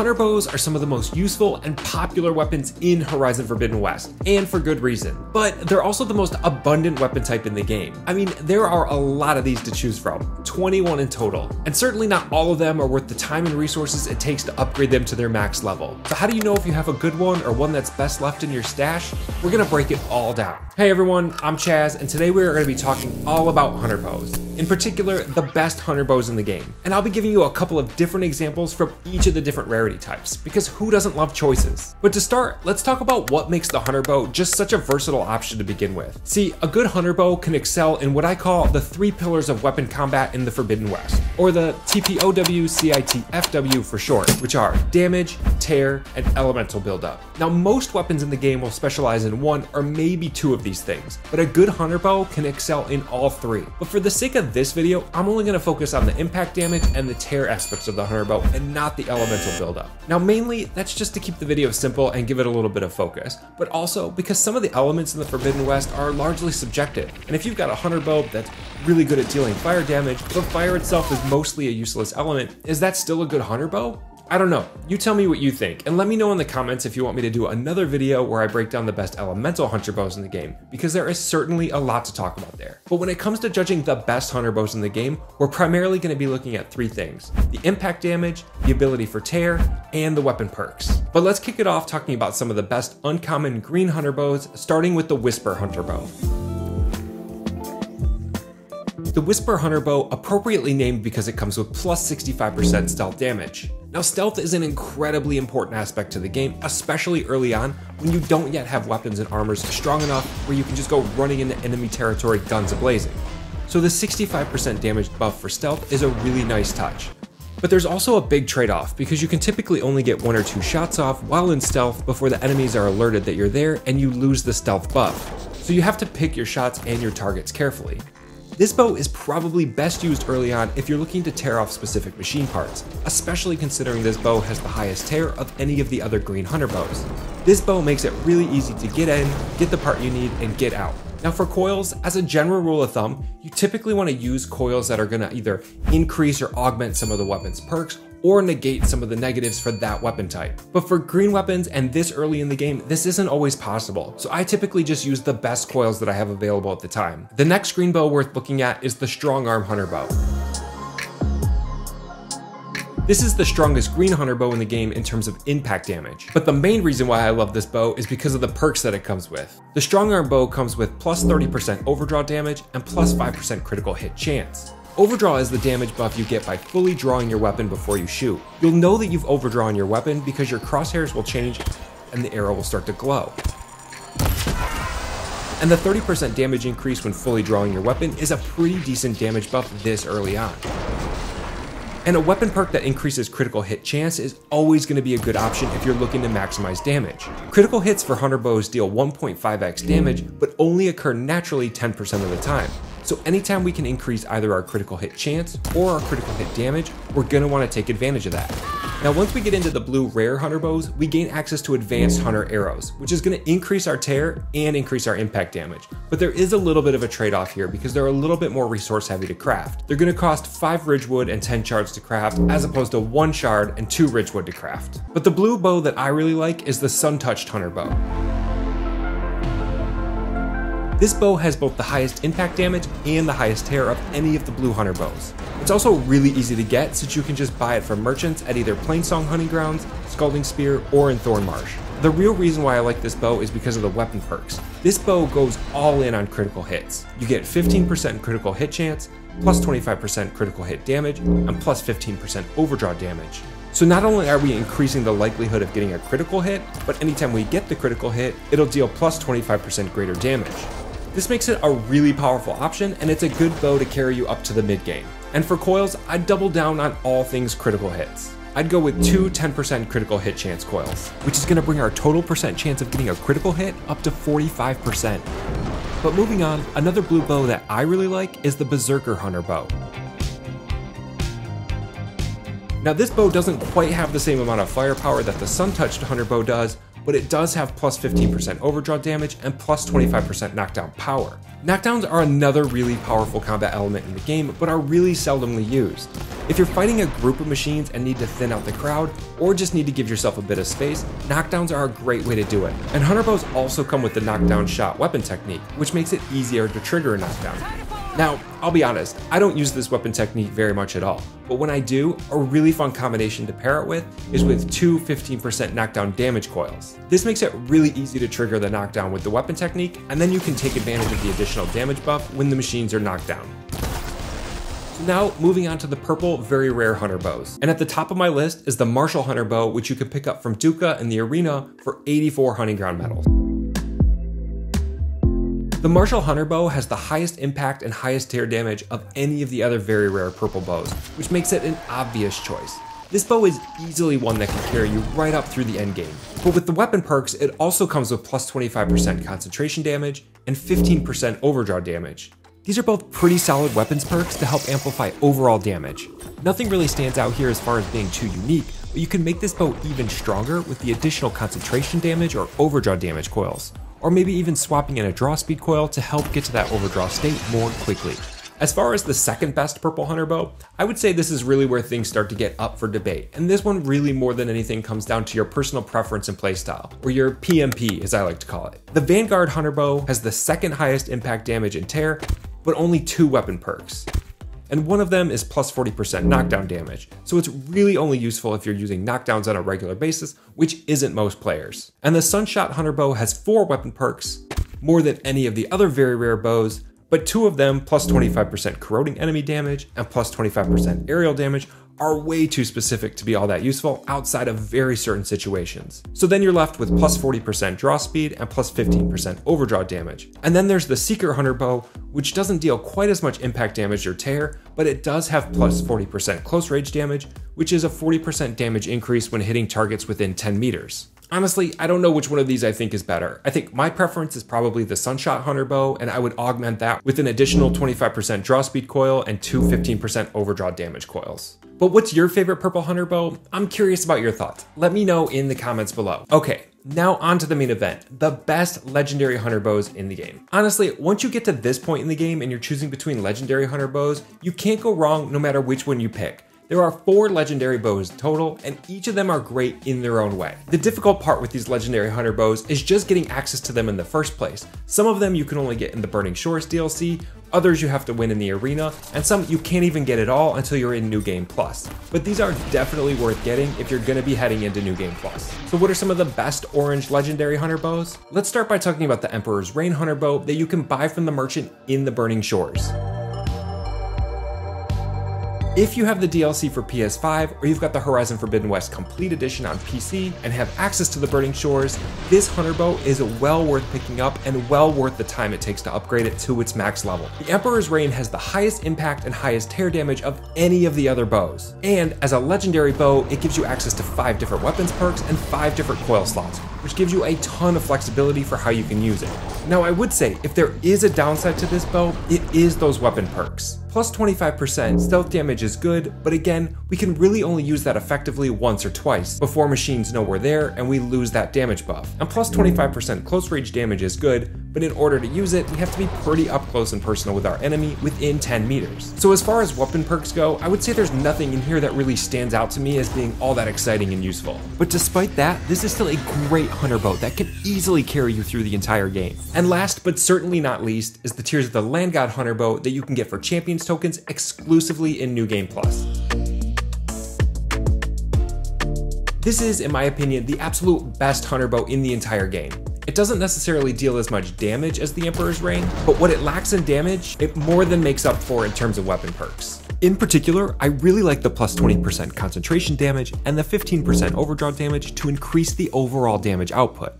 Hunter bows are some of the most useful and popular weapons in Horizon Forbidden West, and for good reason. But they're also the most abundant weapon type in the game. I mean, there are a lot of these to choose from, 21 in total, and certainly not all of them are worth the time and resources it takes to upgrade them to their max level. So how do you know if you have a good one or one that's best left in your stash? We're gonna break it all down. Hey everyone, I'm Chaz, and today we are gonna be talking all about Hunter bows. In particular, the best Hunter bows in the game. And I'll be giving you a couple of different examples from each of the different rarity types, because who doesn't love choices? But to start, let's talk about what makes the Hunter bow just such a versatile option to begin with. See, a good Hunter bow can excel in what I call the three pillars of weapon combat in the Forbidden West, or the TPOW CITFW for short, which are damage, tear, and elemental buildup. Now, most weapons in the game will specialize in one or maybe two of these things, but a good Hunter bow can excel in all three. But for the sake of this video, I'm only going to focus on the impact damage and the tear aspects of the Hunter bow and not the elemental buildup. Now mainly, that's just to keep the video simple and give it a little bit of focus, but also because some of the elements in the Forbidden West are largely subjective, and if you've got a Hunter bow that's really good at dealing fire damage, but fire itself is mostly a useless element, is that still a good Hunter bow? I don't know. You tell me what you think, and let me know in the comments if you want me to do another video where I break down the best elemental hunter bows in the game, because there is certainly a lot to talk about there. But when it comes to judging the best hunter bows in the game, we're primarily going to be looking at three things. The impact damage, the ability for tear, and the weapon perks. But let's kick it off talking about some of the best uncommon green hunter bows, starting with the Whisper Hunter Bow. The Whisper Hunter Bow appropriately named because it comes with plus 65% stealth damage. Now stealth is an incredibly important aspect to the game, especially early on when you don't yet have weapons and armors strong enough where you can just go running into enemy territory guns ablazing. So the 65% damage buff for stealth is a really nice touch. But there's also a big trade-off because you can typically only get one or two shots off while in stealth before the enemies are alerted that you're there and you lose the stealth buff. So you have to pick your shots and your targets carefully. This bow is probably best used early on if you're looking to tear off specific machine parts, especially considering this bow has the highest tear of any of the other green hunter bows. This bow makes it really easy to get in, get the part you need, and get out. Now for coils, as a general rule of thumb, you typically want to use coils that are going to either increase or augment some of the weapon's perks or negate some of the negatives for that weapon type. But for green weapons and this early in the game, this isn't always possible, so I typically just use the best coils that I have available at the time. The next green bow worth looking at is the Strong Arm Hunter Bow. This is the strongest green hunter bow in the game in terms of impact damage, but the main reason why I love this bow is because of the perks that it comes with. The strong arm bow comes with plus 30% overdraw damage and plus 5% critical hit chance. Overdraw is the damage buff you get by fully drawing your weapon before you shoot. You'll know that you've overdrawn your weapon because your crosshairs will change and the arrow will start to glow. And the 30% damage increase when fully drawing your weapon is a pretty decent damage buff this early on. And a weapon perk that increases critical hit chance is always going to be a good option if you're looking to maximize damage. Critical hits for hunter bows deal 1.5x damage, but only occur naturally 10% of the time. So anytime we can increase either our critical hit chance or our critical hit damage, we're want to take advantage of that. Now once we get into the blue rare hunter bows, we gain access to advanced hunter arrows, which is to increase our tear and increase our impact damage. But there is a little bit of a trade-off here because they're a little bit more resource heavy to craft. They're to cost 5 ridgewood and 10 shards to craft as opposed to 1 shard and 2 ridgewood to craft. But the blue bow that I really like is the sun touched hunter bow. This bow has both the highest impact damage and the highest tear of any of the Blue Hunter bows. It's also really easy to get since you can just buy it from merchants at either Plainsong Hunting Grounds, Scalding Spear, or in Thornmarsh. The real reason why I like this bow is because of the weapon perks. This bow goes all in on critical hits. You get 15% critical hit chance, plus 25% critical hit damage, and plus 15% overdraw damage. So not only are we increasing the likelihood of getting a critical hit, but anytime we get the critical hit, it'll deal plus 25% greater damage. This makes it a really powerful option, and it's a good bow to carry you up to the mid game. And for coils, I'd double down on all things critical hits. I'd go with two mm. 10% critical hit chance coils, which is going to bring our total percent chance of getting a critical hit up to 45%. But moving on, another blue bow that I really like is the Berserker Hunter bow. Now this bow doesn't quite have the same amount of firepower that the Sun Touched Hunter bow does, but it does have plus 15% overdraw damage and plus 25% knockdown power. Knockdowns are another really powerful combat element in the game, but are really seldomly used. If you're fighting a group of machines and need to thin out the crowd, or just need to give yourself a bit of space, knockdowns are a great way to do it. And hunter bows also come with the knockdown shot weapon technique, which makes it easier to trigger a knockdown. Now, I'll be honest, I don't use this weapon technique very much at all, but when I do, a really fun combination to pair it with is with two 15% knockdown damage coils. This makes it really easy to trigger the knockdown with the weapon technique, and then you can take advantage of the additional damage buff when the machines are knocked down. Now, moving on to the purple very rare hunter bows. And at the top of my list is the Marshall Hunter bow, which you can pick up from Dukkah in the arena for 84 hunting ground medals. The Marshall Hunter bow has the highest impact and highest tear damage of any of the other very rare purple bows, which makes it an obvious choice. This bow is easily one that can carry you right up through the endgame. But with the weapon perks, it also comes with plus 25% concentration damage and 15% overdraw damage. These are both pretty solid weapons perks to help amplify overall damage. Nothing really stands out here as far as being too unique, but you can make this bow even stronger with the additional concentration damage or overdraw damage coils or maybe even swapping in a draw speed coil to help get to that overdraw state more quickly. As far as the second best Purple Hunter bow, I would say this is really where things start to get up for debate. And this one really more than anything comes down to your personal preference and playstyle, or your PMP as I like to call it. The Vanguard Hunter bow has the second highest impact damage and tear, but only two weapon perks and one of them is plus 40% knockdown damage, so it's really only useful if you're using knockdowns on a regular basis, which isn't most players. And the Sunshot Hunter bow has four weapon perks, more than any of the other very rare bows, but two of them, plus 25% corroding enemy damage and plus 25% aerial damage, are way too specific to be all that useful outside of very certain situations. So then you're left with plus 40% draw speed and plus 15% overdraw damage. And then there's the Seeker Hunter bow, which doesn't deal quite as much impact damage or tear, but it does have plus 40% close range damage, which is a 40% damage increase when hitting targets within 10 meters. Honestly, I don't know which one of these I think is better. I think my preference is probably the Sunshot Hunter bow, and I would augment that with an additional 25% draw speed coil and two 15% overdraw damage coils. But what's your favorite Purple Hunter bow? I'm curious about your thoughts. Let me know in the comments below. Okay, now on to the main event, the best legendary hunter bows in the game. Honestly, once you get to this point in the game and you're choosing between legendary hunter bows, you can't go wrong no matter which one you pick. There are four legendary bows total, and each of them are great in their own way. The difficult part with these legendary hunter bows is just getting access to them in the first place. Some of them you can only get in the Burning Shores DLC, others you have to win in the arena, and some you can't even get at all until you're in New Game Plus. But these are definitely worth getting if you're gonna be heading into New Game Plus. So what are some of the best orange legendary hunter bows? Let's start by talking about the Emperor's Reign hunter bow that you can buy from the merchant in the Burning Shores. If you have the DLC for PS5 or you've got the Horizon Forbidden West Complete Edition on PC and have access to the Burning Shores, this Hunter Bow is well worth picking up and well worth the time it takes to upgrade it to its max level. The Emperor's Reign has the highest impact and highest tear damage of any of the other bows. And as a legendary bow, it gives you access to 5 different weapons perks and 5 different coil slots, which gives you a ton of flexibility for how you can use it. Now I would say, if there is a downside to this bow, it is those weapon perks. Plus 25% stealth damage is good, but again, we can really only use that effectively once or twice before machines know we're there and we lose that damage buff. And plus 25% close range damage is good, but in order to use it, we have to be pretty up close and personal with our enemy within 10 meters. So as far as weapon perks go, I would say there's nothing in here that really stands out to me as being all that exciting and useful. But despite that, this is still a great hunter bow that can easily carry you through the entire game. And last but certainly not least is the Tears of the Land God hunter bow that you can get for Champions tokens exclusively in New Game Plus. This is, in my opinion, the absolute best hunter bow in the entire game. It doesn't necessarily deal as much damage as the Emperor's Reign, but what it lacks in damage, it more than makes up for in terms of weapon perks. In particular, I really like the plus 20% concentration damage and the 15% overdraw damage to increase the overall damage output.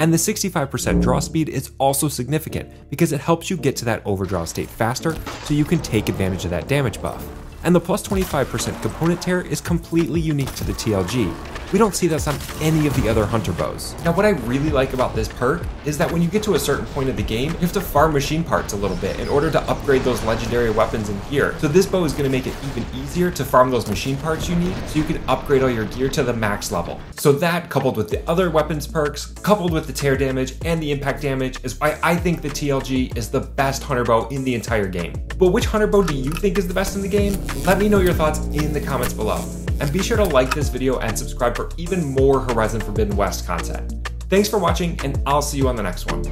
And the 65% draw speed is also significant because it helps you get to that overdraw state faster so you can take advantage of that damage buff. And the plus 25% component tear is completely unique to the TLG, We don't see this on any of the other hunter bows. Now what I really like about this perk is that when you get to a certain point of the game, you have to farm machine parts a little bit in order to upgrade those legendary weapons and gear. So this bow is going to make it even easier to farm those machine parts you need so you can upgrade all your gear to the max level. So that coupled with the other weapons perks, coupled with the tear damage and the impact damage is why I think the TLG is the best hunter bow in the entire game. But which hunter bow do you think is the best in the game? Let me know your thoughts in the comments below. And be sure to like this video and subscribe for even more Horizon Forbidden West content. Thanks for watching, and I'll see you on the next one.